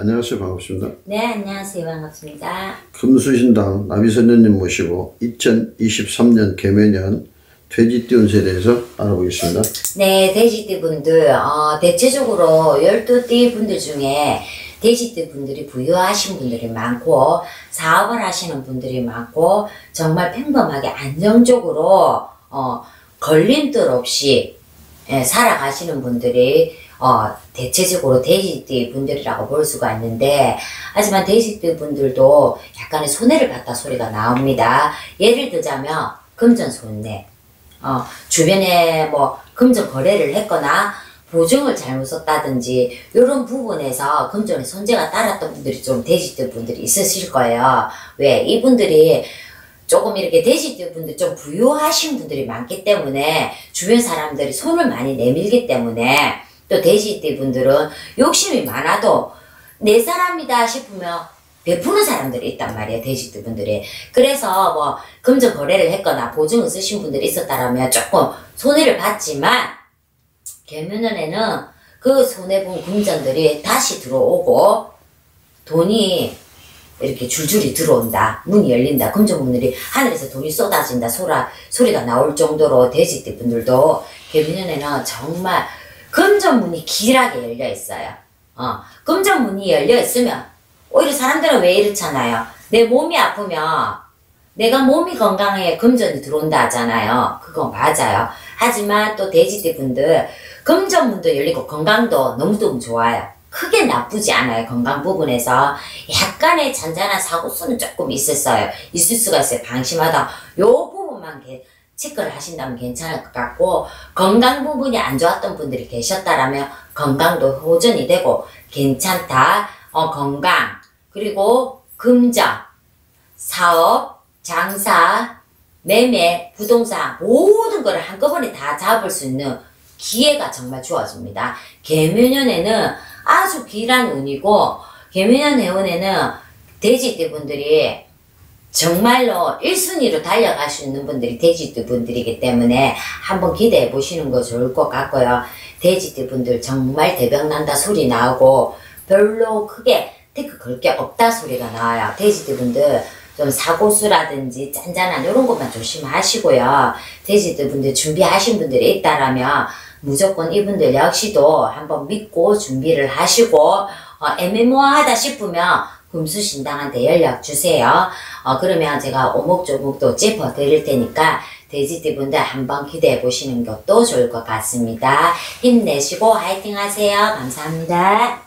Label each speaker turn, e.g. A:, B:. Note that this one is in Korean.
A: 안녕하세요. 반갑습니다.
B: 네, 안녕하세요. 반갑습니다.
A: 금수신당 나비선녀님 모시고 2023년 개묘년 돼지띠운세에 대해서 알아보겠습니다.
B: 네, 돼지띠 분들, 어, 대체적으로 12띠 분들 중에 돼지띠 분들이 부유하신 분들이 많고, 사업을 하시는 분들이 많고, 정말 평범하게 안정적으로, 어, 걸림돌 없이, 예, 살아가시는 분들이, 어, 대체적으로 돼지띠 분들이라고 볼 수가 있는데, 하지만 돼지띠 분들도 약간의 손해를 봤다 소리가 나옵니다. 예를 들자면, 금전 손해, 어, 주변에 뭐 금전 거래를 했거나 보증을 잘못 썼다든지 이런 부분에서 금전의 손재가 따랐던 분들이 좀 돼지띠 분들이 있으실 거예요. 왜? 이분들이 조금 이렇게 돼지띠 분들 좀 부유하신 분들이 많기 때문에 주변 사람들이 손을 많이 내밀기 때문에 또 돼지띠 분들은 욕심이 많아도 내 사람이다 싶으면 베푸는 사람들이 있단 말이에요, 돼지띠 분들이. 그래서 뭐, 금전 거래를 했거나 보증을 쓰신 분들이 있었다라면 조금 손해를 봤지만, 개묘년에는 그 손해본 금전들이 다시 들어오고, 돈이 이렇게 줄줄이 들어온다. 문이 열린다. 금전문들이 하늘에서 돈이 쏟아진다. 소라, 소리가 나올 정도로 돼지띠 분들도 개묘년에는 정말 금전문이 길하게 열려 있어요. 어, 금전문이 열려 있으면 오히려 사람들은 왜 이렇잖아요. 내 몸이 아프면 내가 몸이 건강해 금전이 들어온다 하잖아요. 그거 맞아요. 하지만 또 돼지띠 분들 금전문도 열리고 건강도 너무너무 좋아요. 크게 나쁘지 않아요. 건강 부분에서 약간의 잔잔한 사고수는 조금 있었어요. 있을 수가 있어요. 방심하다. 요 부분만 게 체크를 하신다면 괜찮을 것 같고 건강 부분이 안 좋았던 분들이 계셨다라면 건강도 호전이 되고 괜찮다. 어, 건강 그리고 금전 사업 장사 매매 부동산 모든 걸 한꺼번에 다 잡을 수 있는 기회가 정말 주어집니다. 개묘년에는 아주 길한 운이고 개묘년 해운에는 돼지띠 분들이 정말로 1순위로 달려갈 수 있는 분들이 돼지띠 분들이기 때문에 한번 기대해 보시는 거 좋을 것 같고요. 돼지띠 분들 정말 대박난다 소리 나오고 별로 크게 태클 걸게 없다 소리가 나와요. 돼지띠 분들 좀 사고수라든지 잔잔한 이런 것만 조심하시고요. 돼지띠 분들 준비하신 분들이 있다라면 무조건 이분들 역시도 한번 믿고 준비를 하시고 어, 애매모호하다 싶으면 금수신당한테 연락 주세요. 어, 그러면 제가 오목조목도 짚어 드릴 테니까 돼지띠 분들 한번 기대해 보시는 것도 좋을 것 같습니다. 힘내시고 화이팅 하세요. 감사합니다.